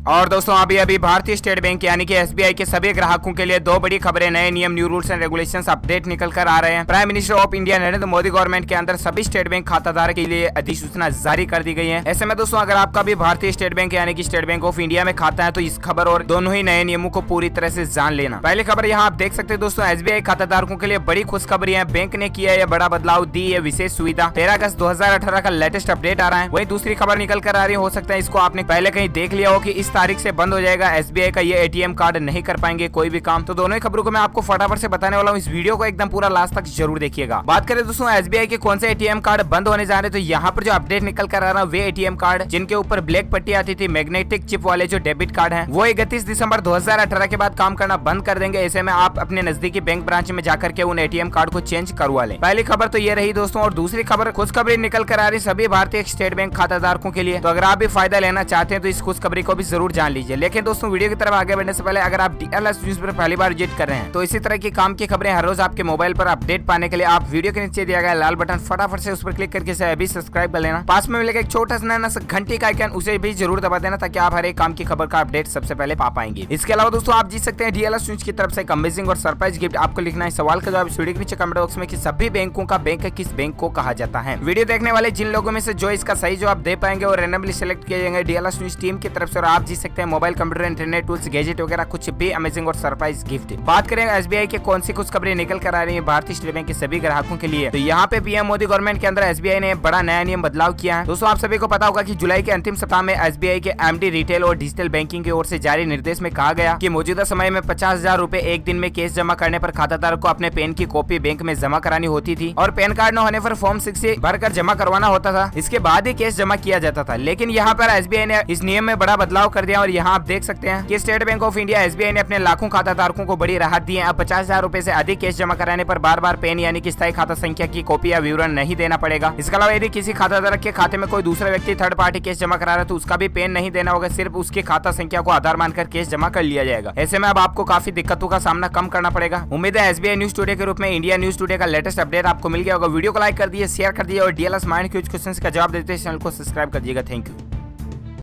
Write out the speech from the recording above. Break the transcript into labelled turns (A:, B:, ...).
A: और दोस्तों, अभी अभी भारतीय स्टेट बैंक यानी कि एसबीआई के सभी ग्राहकों के लिए दो बड़ी खबरें, नए नियम new rules and regulations update निकल कर आ रहे हैं। Prime minister of India Narendra Modi government के अंदर सभी स्टेट बैंक खाताधारक के लिए अधिसूचना जारी कर दी गई है। ऐसे में दोस्तों, अगर आपका भी भारतीय स्टेट बैंक यानी कि स्टेट बैंक ऑफ़ इंडिया में खाता है तो इस खबर और दोनों ही नए नियमों को पूरी तरह से जान लेना। पहली खबर यहाँ आप देख सकते हैं दोस्तों, एसबीआई खाताधारकों के लिए बड़ी खुशखबरी है। बैंक ने किया यह बड़ा बदलाव, दी है विशेष सुविधा। तेरह अगस्त दो हज़ार अठारह का लेटेस्ट अपडेट आ रहा है। वही दूसरी खबर निकल कर आ रही हो सकता है इसको आपने पहले कहीं देख लिया हो की इस तारीख से बंद हो जाएगा। एसबीआई का ये एटीएम कार्ड नहीं कर पाएँगे कोई भी काम। तो दोनों ही खबरों को मैं आपको फटाफट से बताने वाला हूँ। इस वीडियो को एकदम पूरा लास्ट तक ज़रूर देखिएगा। बात करें दोस्तों, एसबीआई के कौन से एटीएम कार्ड बंद होने जा रहे तो यहाँ पर जो अपडेट निकल कर आ रहा है, वे एटीएम कार्ड जिनके ऊपर ब्लैक पट्टी आती थी, मैग्नेटिक चिप वाले जो डेबिट कार्ड है, वो इकतीस दिसंबर दो हज़ार अठारह के बाद काम करना बंद कर देंगे। ऐसे में आप अपने नजदीकी बैंक ब्रांच में जाकर के उन एटीएम कार्ड को चेंज करवा लें। पहली खबर तो ये रही दोस्तों, और दूसरी खबर, खुशखबरी निकल कर आ रही सभी भारतीय स्टेट बैंक खाताधारकों के लिए। तो अगर आप भी फ़ायदा लेना चाहते हैं तो इस खुशखबरी को भी ज़रूर जान लीजिए। लेकिन दोस्तों, वीडियो की तरफ़ आगे बढ़ने से पहले अगर आप डीएलएस न्यूज़ पर पहली बार विज़िट कर रहे हैं तो इसी तरह की काम की खबरें हर रोज आपके मोबाइल पर अपडेट पाने के लिए आप वीडियो के नीचे दिया गया लाल बटन फटाफट से उस पर क्लिक करके अभी सब्सक्राइब कर लेना। पास में मिलेगा एक छोटा सा घंटी का आइकन उसे भी ज़रूर दबा देना ताकि आप हर एक काम की खबर का अपडेट सबसे पहले पा पाएँगे। इसके अलावा दोस्तों, आप जीत सकते हैं डीएलएस न्यूज़ की तरफ़ से एक अमेजिंग और सरप्राइज़ गिफ्ट आपको लिखना है सवाल का जवाब वीडियो के नीचे कमेंट बॉक्स में कि सभी बैंकों का बैंक किस बैंक को कहा जाता है? वीडियो देखने वाले जिन लोगों में से जो इसका सही जवाब दे पाएँगे और रेंडमली सिलेक्ट किए जाएँगे डीएलएस न्यूज़ टीम की तरफ़ से और आप जीत सकते हैं। Mobile, computer, internet, tools, gadget वगैरह कुछ भी अमेजिंग और सरप्राइज़ गिफ्ट बात करें एसबीआई के कौन सी कुछ खबरें निकल कर आ रही है भारतीय स्टेट बैंक के सभी ग्राहकों के लिए। तो यहाँ पे पीएम मोदी गवर्नमेंट के अंदर एसबीआई ने बड़ा नया नियम बदलाव किया है। दोस्तों, आप सभी को पता होगा की जुलाई के अंतिम सप्ताह में एसबीआई के एमडी रिटेल और डिजिटल बैंकिंग की ओर से जारी निर्देश में कहा गया की मौजूदा समय में पचास हज़ार रूपए एक दिन में केस जमा करने पर खाताधारक को अपने पेन की कॉपी बैंक में जमा करानी होती थी और पैन कार्ड न होने पर फॉर्म सिक्स भरकर जमा करवाना होता था। इसके बाद ही केस जमा किया जाता था। लेकिन यहाँ पर एसबीआई ने इस नियम में बड़ा बदलाव कर दिया और यहाँ आप देख सकते हैं कि State Bank of India, SBI ने अपने लाखों खाता धारकों को बड़ी राहत दी है। अब पचास हज़ार रूपए ऐसी अधिक कैश जमा कराने पर बार बार पेन, यानी कि स्थायी खाता संख्या की कॉपी या विवरण नहीं देना पड़ेगा। इसके अलावा यदि किसी खाता धारक के खाते में कोई दूसरा व्यक्ति थर्ड पार्टी केस जमा करा रहा है तो उसका भी पेन नहीं देना होगा, सिर्फ़ उसके खाता संख्या को आधार मानकर केस जमा कर लिया जाएगा। ऐसे में अब आपको काफ़ी दिक्कतों का सामना कम करना पड़ेगा। उम्मीद है एसबीआई न्यूज़ टूडे के रूप में इंडिया न्यूज़ टूडे का लेटेस्ट अपडेट आपको मिल गया होगा। वीडियो को लाइक कर दिए शेयर कर दिए और डीएलएस माइंड क्वेश्चन का जवाब देते चैनल को सब्सक्राइब कर दिएगा। Thank you